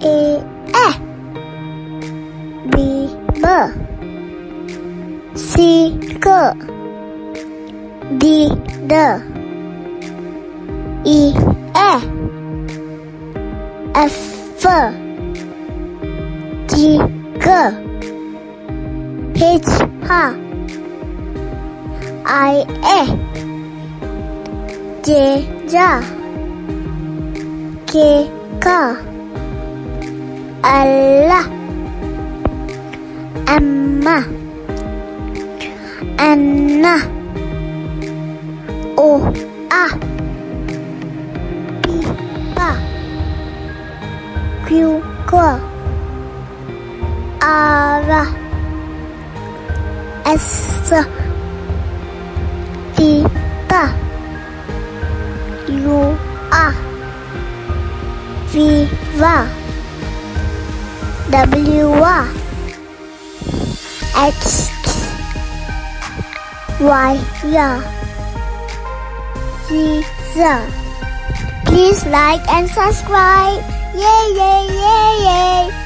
A A. B B C C D D E E F F G G H H I A. J J K K L Emma Anna O A P pa Q qua R S T ta U A V va W a X Y yeah Z Z Please like and subscribe. Yay yay yay yay